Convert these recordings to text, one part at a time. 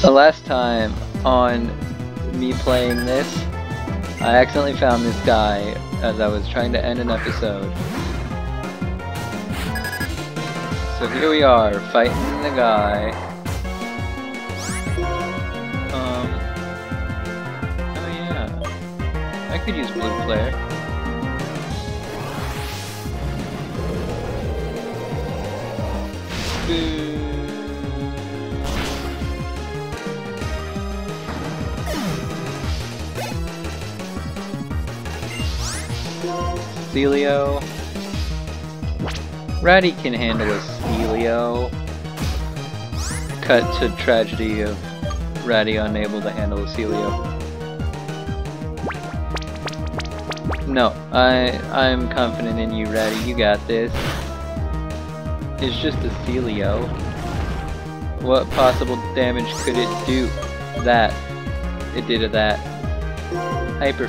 The last time on me playing this, I accidentally found this guy as I was trying to end an episode. So here we are, fighting the guy. Um, oh yeah, I could use blue flare. Sealeo. Ratty can handle a Sealeo. Cut to tragedy of Ratty unable to handle a Sealeo. No, I I'm confident in you, Ratty. You got this. It's just a Sealeo. What possible damage could it do? That. It did that. Hyper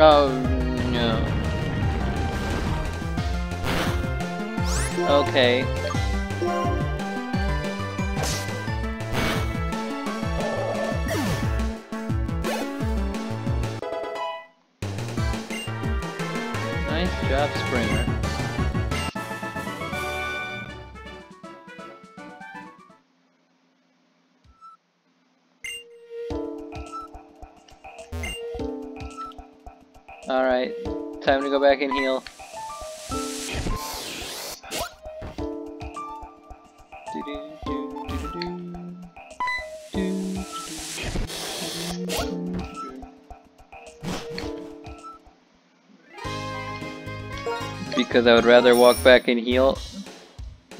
Oh no. Okay. Nice job, Springer. Alright, time to go back and heal. Because I would rather walk back and heal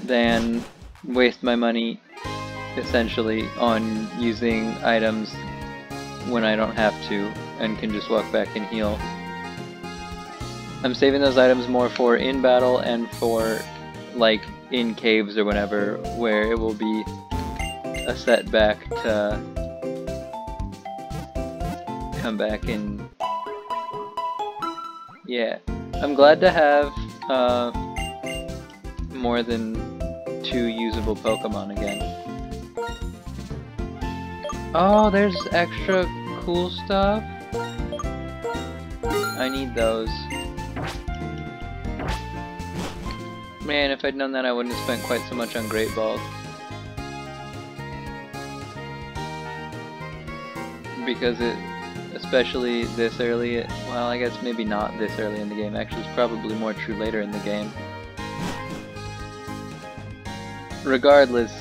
than waste my money essentially on using items when I don't have to and can just walk back and heal. I'm saving those items more for in battle and for like in caves or whatever where it will be a setback to come back and yeah. I'm glad to have uh, more than two usable Pokemon again. Oh there's extra cool stuff. I need those Man, if I'd known that I wouldn't have spent quite so much on Great Balls. Because it, especially this early, well I guess maybe not this early in the game, actually it's probably more true later in the game. Regardless,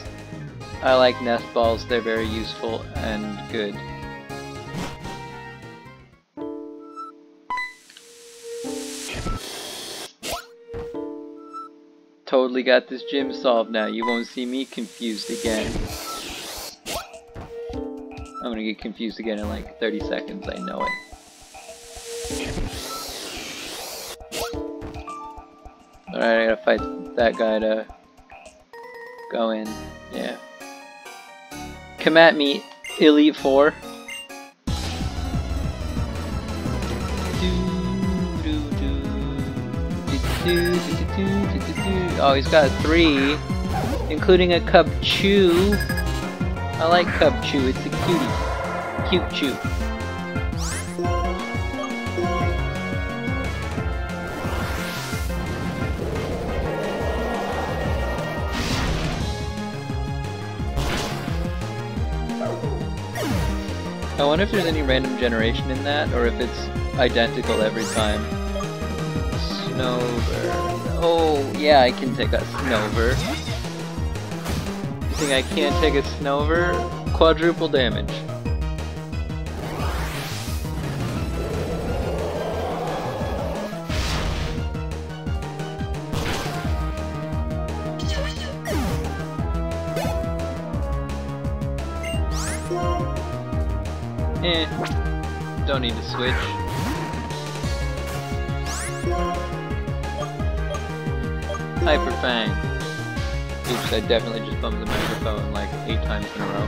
I like nest balls, they're very useful and good. Totally got this gym solved now. You won't see me confused again. I'm gonna get confused again in like 30 seconds, I know it. Alright, I gotta fight that guy to go in. Yeah. Come at me, Elite Four. Oh, he's got three, including a Cubchoo. I like Cubchoo, it's a cutie. Cute chew. I wonder if there's any random generation in that, or if it's identical every time. Snover. Oh, yeah, I can take a Snover. You think I can't take a Snover? Quadruple damage. Eh, don't need to switch. Hyper Fang. Oops, I definitely just bumped the microphone like eight times in a row.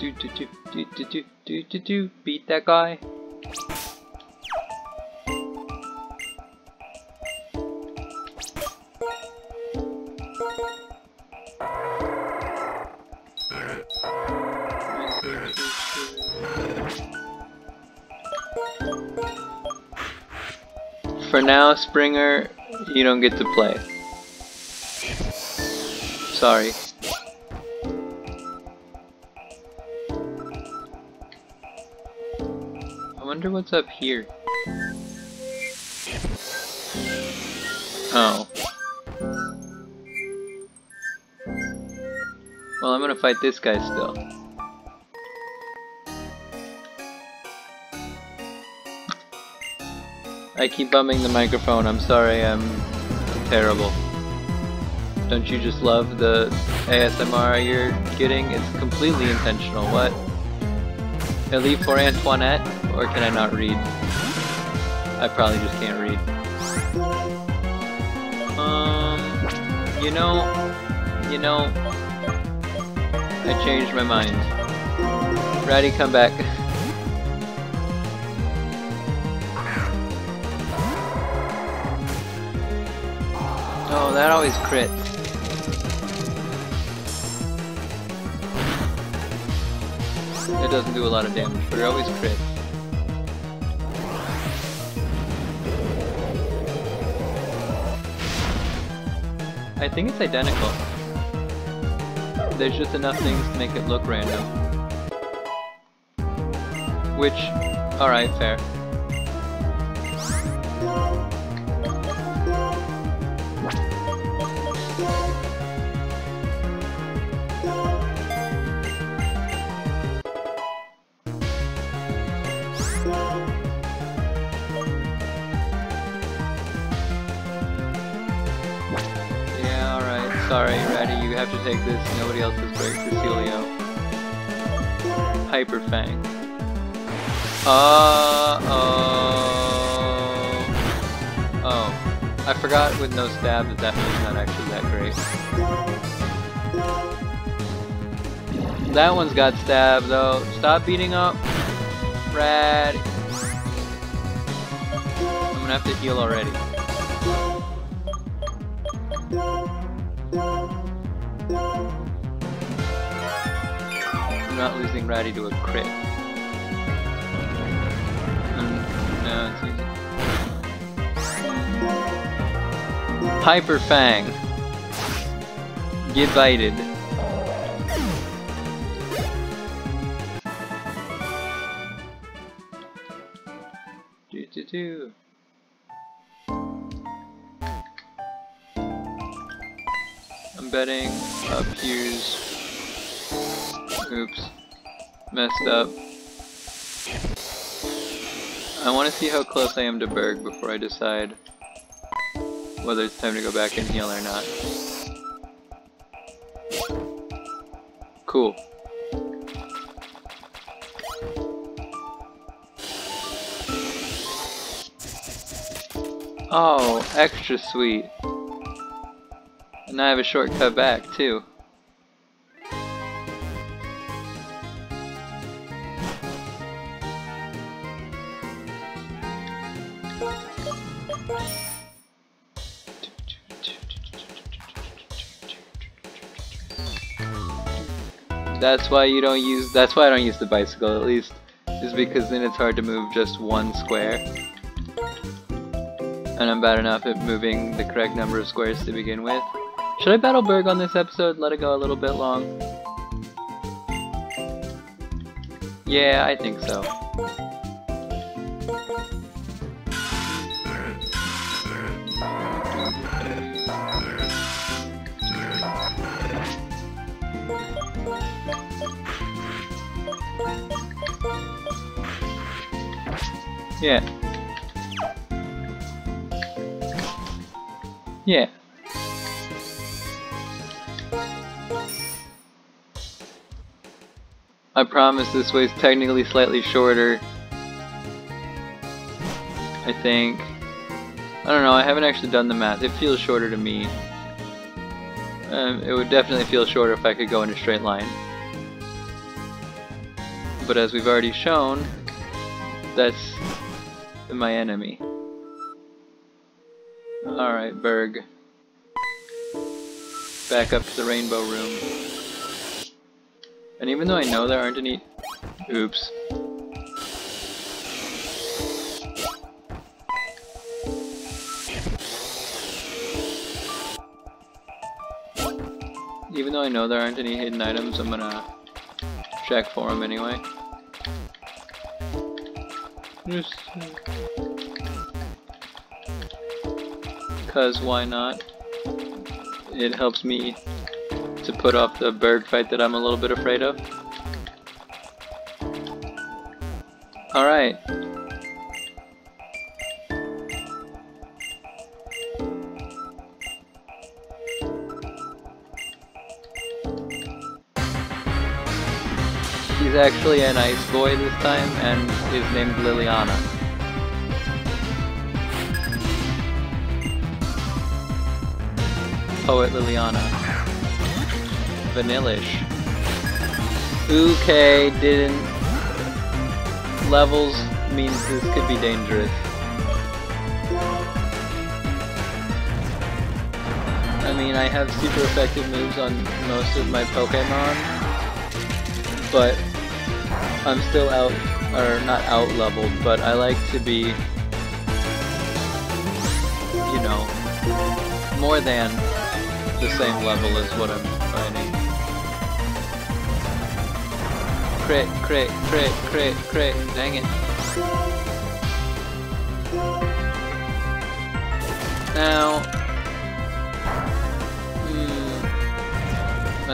Do do do do do do do do beat that guy. Now, Springer, you don't get to play. Sorry. I wonder what's up here. Oh. Well, I'm gonna fight this guy still. I keep bumming the microphone, I'm sorry, I'm terrible. Don't you just love the ASMR you're getting? It's completely intentional, what? Elite for Antoinette? Or can I not read? I probably just can't read. Um, you know, you know, I changed my mind. Ratty, come back. Oh, that always crits. It doesn't do a lot of damage, but it always crits. I think it's identical. There's just enough things to make it look random. Which, alright, fair. Have to take this. Nobody else is great for Sealeo. Hyper Fang. Uh oh. Oh. I forgot with no stab that that was not actually that great. That one's got stab though. Stop beating up. Ratty. I'm gonna have to heal already. I'm losing Ratty to a crit. Mm, no, it's easy. Fang. Divided. Do do do. I'm betting up Hughes. Oops. Messed up. I want to see how close I am to Berg before I decide whether it's time to go back and heal or not. Cool. Oh, extra sweet. And I have a shortcut back too. That's why you don't use, that's why I don't use the bicycle at least, is because then it's hard to move just one square. And I'm bad enough at moving the correct number of squares to begin with. Should I battle Berg on this episode? Let it go a little bit long? Yeah, I think so. Yeah. Yeah. I promise this way is technically slightly shorter. I think. I don't know, I haven't actually done the math. It feels shorter to me. Um, it would definitely feel shorter if I could go in a straight line. But as we've already shown, that's my enemy. Alright, Berg. Back up to the rainbow room. And even though I know there aren't any... Oops. Even though I know there aren't any hidden items, I'm gonna check for them anyway. Cause why not? It helps me to put off the bird fight that I'm a little bit afraid of. Alright. He's actually an ice boy this time and is named Liliana. Poet Liliana. Vanillish. Okay, didn't... Levels means this could be dangerous. I mean, I have super effective moves on most of my Pokemon, but I'm still out, or not out leveled, but I like to be, you know, more than the same level as what I'm fighting. Crit, crit, crit, crit, crit, dang it. Now,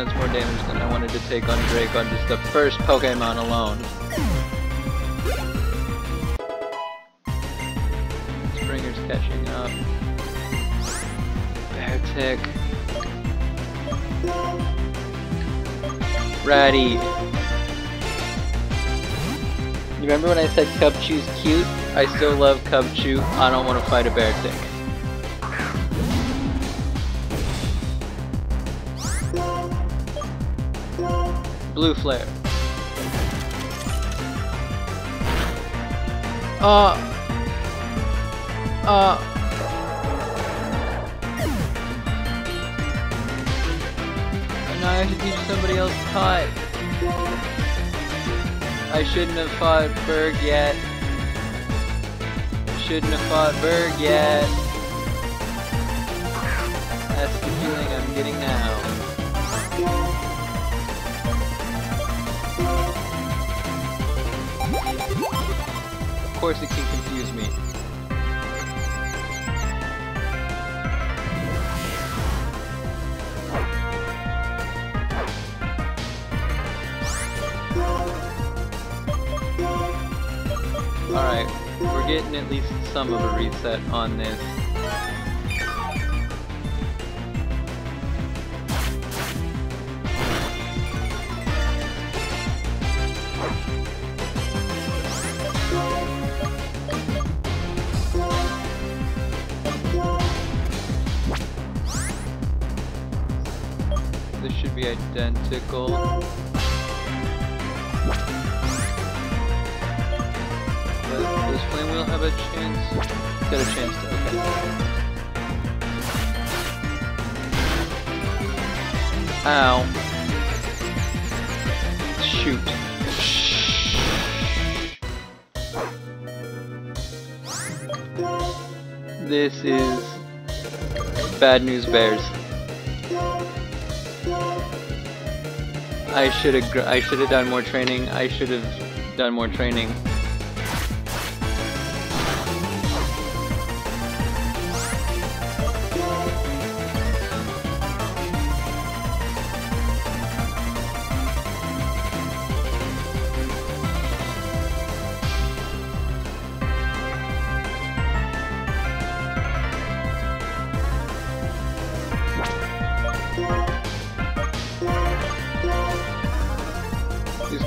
that's more damage than I wanted to take on Drake on just the first Pokemon alone. Springer's catching up. Beartic. Ratty. You remember when I said Cubchoo's cute? I still love Cubchoo. I don't want to fight a Beartic. Blue Flare. Uh. Uh. And now I have to teach somebody else to fight. I shouldn't have fought Berg yet. Shouldn't have fought Berg yet. That's the feeling I'm getting now. Course it can confuse me. Alright, we're getting at least some of a reset on this. Be identical. Does, does Flame Wheel have a chance? Got a chance to, okay. Ow. Shoot. This is bad news bears. I should have I should have done more training. I should have done more training.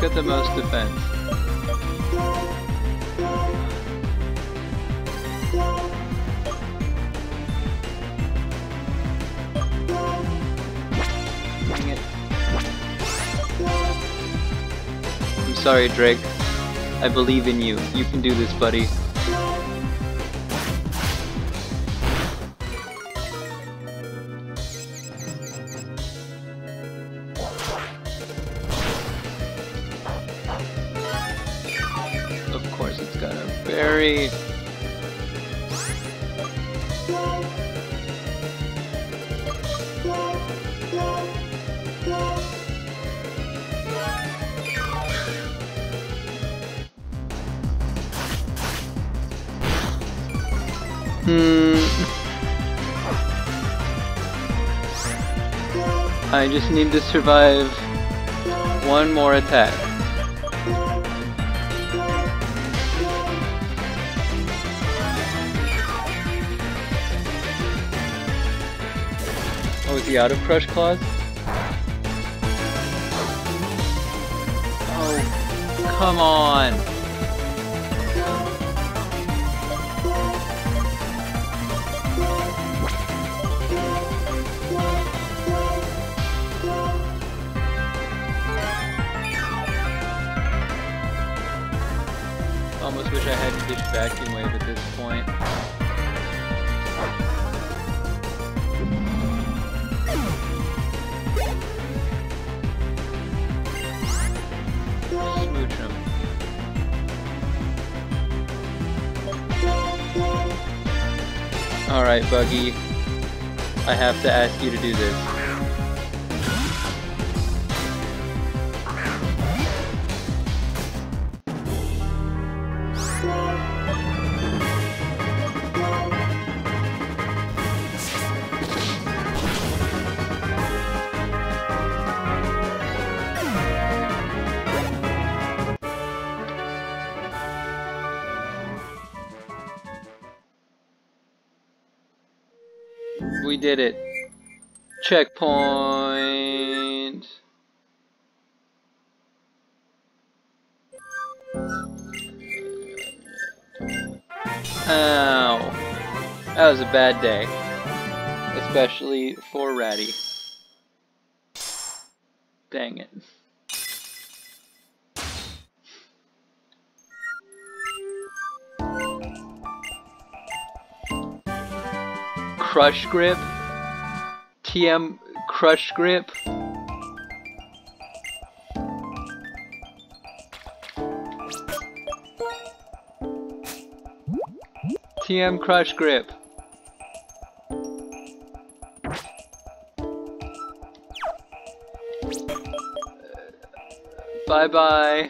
Got the most defense? Dang it. I'm sorry, Drake. I believe in you. You can do this, buddy. Very Hmm. I just need to survive one more attack. Oh, is he out of Crush Claws? Oh, come on! Almost wish I had Dish Vacuum Wave at this point. Alright, Buggy. I have to ask you to do this. Did it. Checkpoint. Ow. That was a bad day. Especially for Ratty. Dang it. Crush Grip? TM Crush Grip? TM Crush Grip. Bye bye.